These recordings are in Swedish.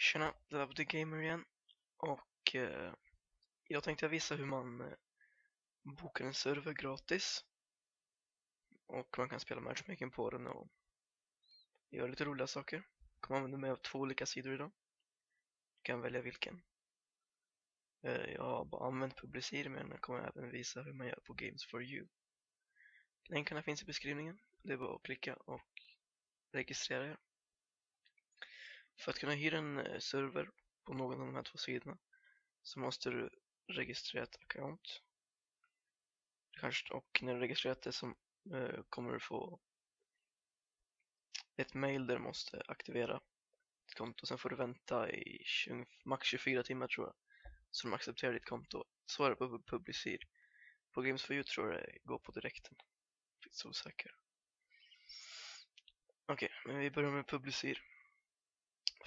Tjena, det var The Gamer igen och eh, jag tänkte visa hur man eh, bokar en server gratis och man kan spela matchmaking på den och göra lite roliga saker. Jag kommer använda mig av två olika sidor idag. Du kan välja vilken. Eh, jag har bara använt Publicir men jag kommer även visa hur man gör på Games for you. Länkarna finns i beskrivningen. Det är bara att klicka och registrera er. För att kunna hyra en eh, server på någon av de här två sidorna så måste du registrera ett account. Kanske, och när du registrerat det så eh, kommer du få ett mail där du måste aktivera ditt konto. Sen får du vänta i 20, max 24 timmar tror jag. Så de accepterar ditt konto. Så är det på Publicir. På Games for You tror jag det går på direkten. Jag är så osäker. Okej, okay, men vi börjar med Publicir.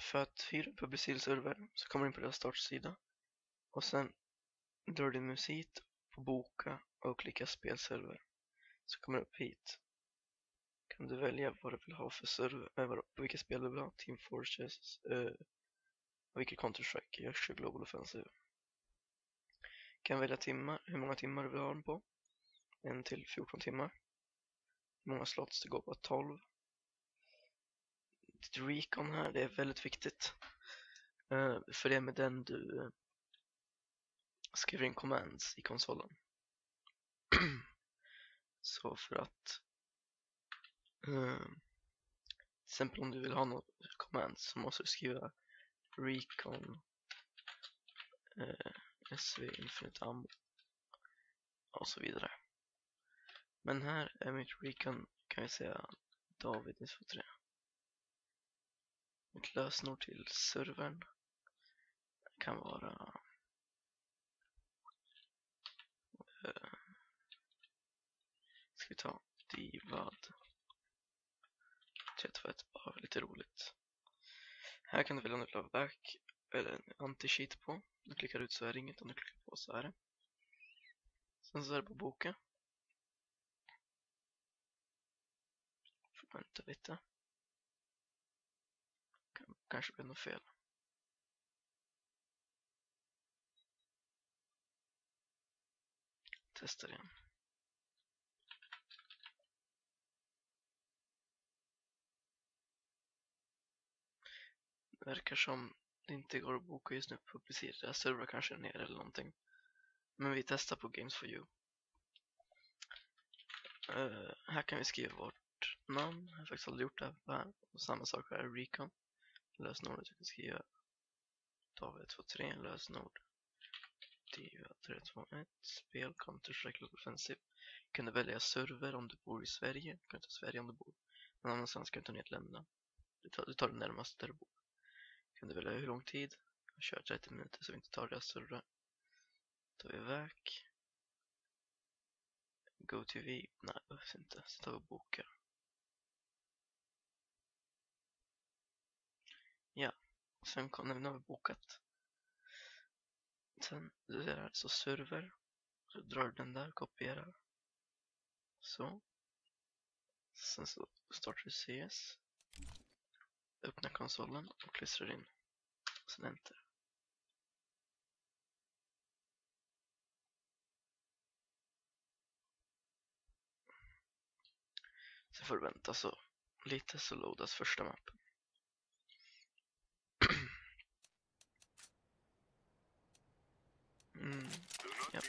För att hyra en publiceringsserver så kommer du in på deras startsida och sen drar du din mus hit på boka och klickar spelserver. Så kommer du upp hit. Kan du välja vad du vill ha för server, äh, på vilka spel du vill ha, Team Fortress äh, och vilket Counter-Strike, jag kör Global Offensive. Kan välja timmar, hur många timmar du vill ha den på. En till 14 timmar. Hur många slots det går på, 12 ditt recon här, det är väldigt viktigt. Uh, för det är med den du uh, skriver in commands i konsolen. så för att uh, till exempel om du vill ha något commands så måste du skriva recon uh, sv infinite ammo och så vidare. Men här är mitt recon kan vi säga David 123. Ett lösenord till servern. Kan vara uh, ska vi ta divad? 321 bara lite roligt. Här kan du välja om du vill ha back eller en anti-cheat på. Om du klickar ut så är det inget. Om du klickar på så är det. Sen så är det på boka. får vänta lite kanske blev något fel. Testar igen. Det verkar som det inte går att boka just nu på publicera. Servrar kanske är nere eller någonting. Men vi testar på Games for You. Uh, här kan vi skriva vårt namn. Jag har faktiskt aldrig gjort det här. Och samma sak här, Recon lösenordet jag kan skriva. David 123 lösenord. DIVA 321 spel Counter-Strike Offensive. Kan du välja server om du bor i Sverige. Du kan ta Sverige om du bor. Någon annanstans kan du ta Nederländerna du tar, du tar det närmaste där du bor. Kan du välja hur lång tid. Jag kör 30 minuter så vi inte tar deras servrar. Tar vi väk GoTV? Nej behövs inte, så tar vi bokar. Ja, sen kom, när nu har bokat. Sen, det där, så server. Så drar du den där, kopierar. Så. Sen så startar du CS. Öppnar konsolen och klistrar in. Sen enter. Sen får du vänta så lite så loadas första mappen. Mm, ja.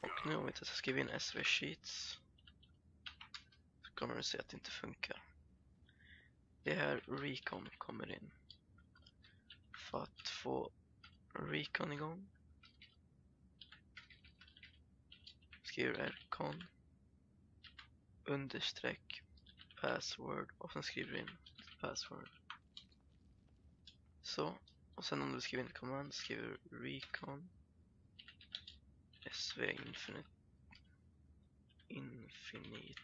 Och nu om vi inte ska skriva in SV Sheets så kommer du se att det inte funkar. Det är här Recon kommer in. För att få Recon igång skriver Rcon understreck password och sen skriver du in password. Så, och sen om du skriver in command skriver recon SV Infinite Infinite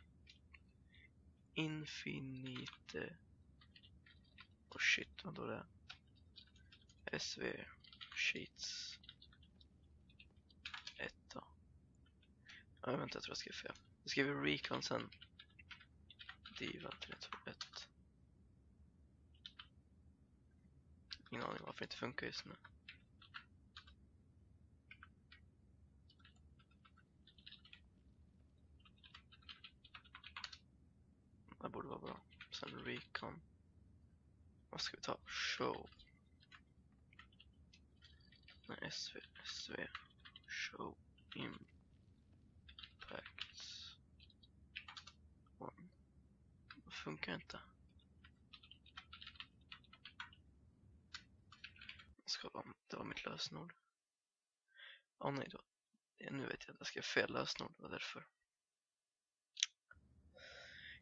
Infinite Oh shit, vad då det är? SV Sheets 1 då. Ja, vänta, jag tror jag skrev fel. Jag skriver Recon sen Diva 321 Ingen aning varför det inte funkar just nu. Det borde vara bra kom. Vad ska vi ta? Show. Nej, SV. SV. Show impacts. One. Det funkar inte. Ska vara, det var mitt lösenord. Åh oh, nej då. Nu vet jag att jag skrev fel lösenord, det var därför.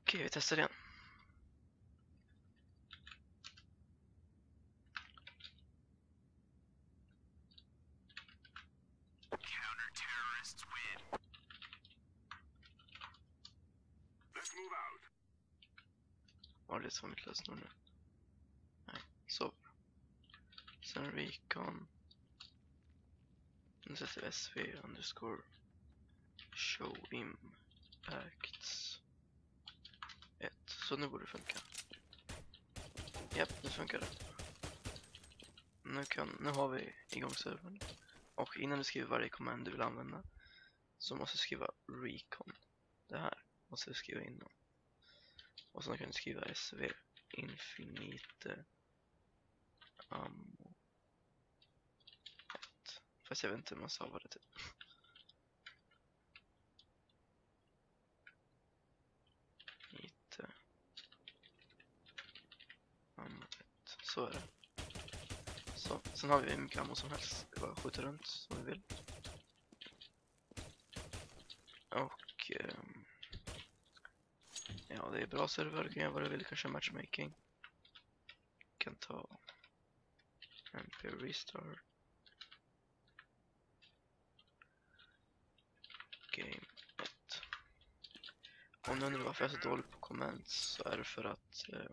Okej, vi testar igen. Var det som mitt lösenord nu? Nej, så. Sen recon. Nu sätter vi sv underscore show impacts 1. Så nu borde det funka. Japp, nu funkar det. Nu, kan, nu har vi igång servern. Och innan du skriver varje command du vill använda så måste jag skriva recon. Det här måste jag skriva innan. Och sen kan jag skriva sv infinite ammo 1. Fast jag vet inte hur man stavar det typ. Lite ammo 1. Så är det. Så, sen har vi hur mycket ammo som helst. Det är bara att skjuta runt som vi vill. Och um, Ja, det är bra server. Du kan göra vad du vill. Kanske matchmaking. Kan ta MP restart. Game 1. Om ni undrar varför jag är så dålig på comments så är det för att Uh,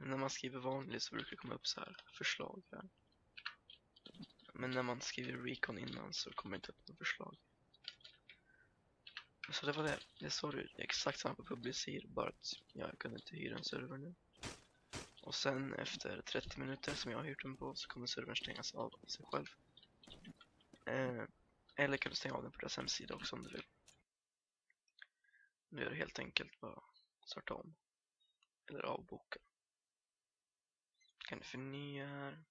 när man skriver vanligt så brukar det komma upp så här förslag här. Men när man skriver recon innan så kommer det inte upp några förslag. Så det var det. Det såg ut exakt samma på Publicir, bara att jag kunde inte hyra en server nu. Och sen efter 30 minuter som jag har hyrt den på så kommer servern stängas av sig själv. Eh, eller kan du stänga av den på deras hemsida också om du vill. Nu är det helt enkelt bara starta om. Eller avboka. Kan du förnya här.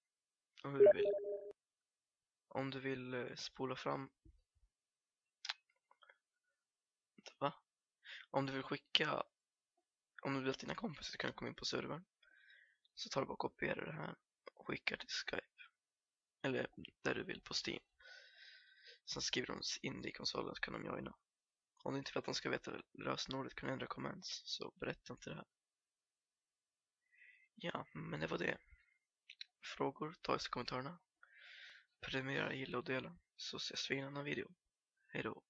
Och hur du vill. Om du vill eh, spola fram Va? Om du vill skicka, om du vill att dina kompisar ska kunna komma in på servern så tar du bara och kopierar det här och skickar till Skype. Eller där du vill på Steam. Sen skriver de in det i konsolen så kan de joina. Om du inte vill att de ska veta lösenordet kan du ändra comments så berätta inte det här. Ja, men det var det. Frågor, ta i kommentarerna. Prenumerera, gilla och dela så ses vi i en annan video. Hejdå.